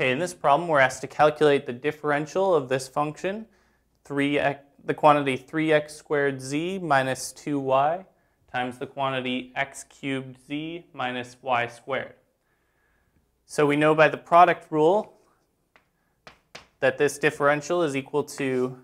Okay, in this problem, we're asked to calculate the differential of this function, 3x, the quantity 3x squared z minus 2y times the quantity x cubed z minus y squared. So we know by the product rule that this differential is equal to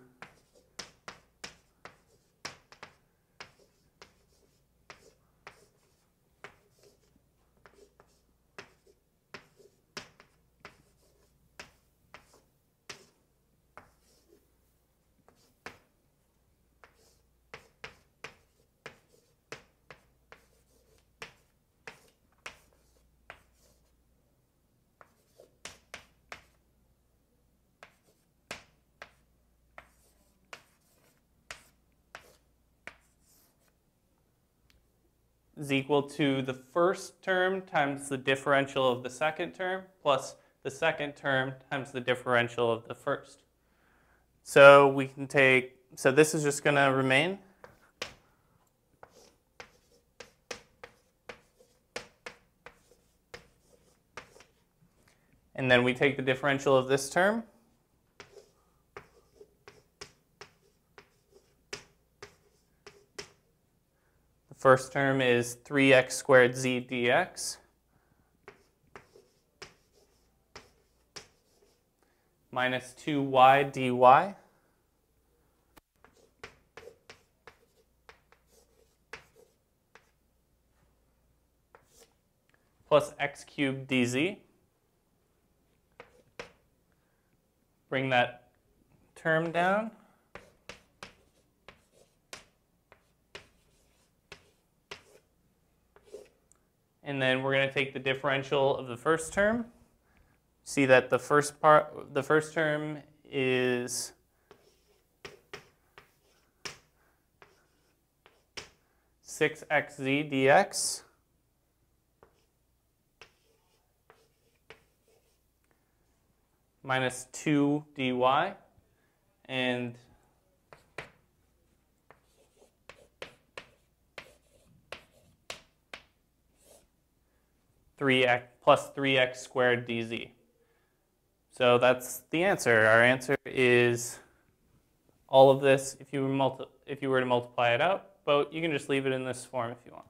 is equal to the first term times the differential of the second term plus the second term times the differential of the first. So we can take, so this is just going to remain. And then we take the differential of this term. First term is 3x squared z dx minus 2y dy plus x cubed dz. Bring that term down. And then we're going to take the differential of the first term. See that the first part, the first term is six xz dx minus two dy, and 3x plus 3x squared dz. So that's the answer. Our answer is all of this if you, if you were to multiply it out, but you can just leave it in this form if you want.